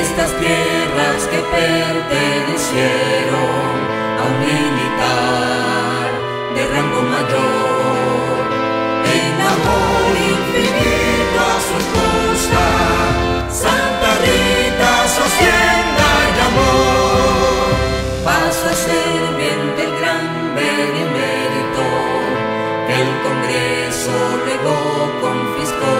estas tierras que pertenecieron a un militar de rango mayor. En amor infinito a su esposa, Santa Rita, su hacienda y amor, pasó a ser bien del gran benemérito que el Congreso luego confiscó.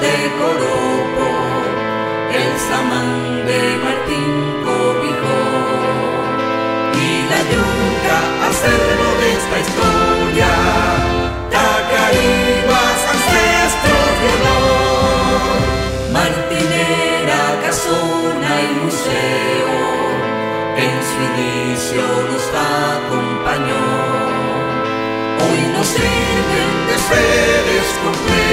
de Coropo, el samán de Martín Cobijó y la yuca acervo de esta historia, tacaribas ancestros de honor, martinera, casona y museo, en su inicio nos acompañó, hoy nos sirven de seres completos.